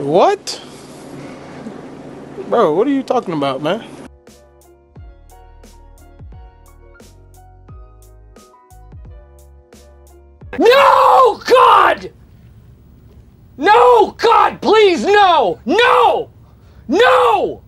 What? Bro, what are you talking about, man? No, God! No, God, please, no! No! No!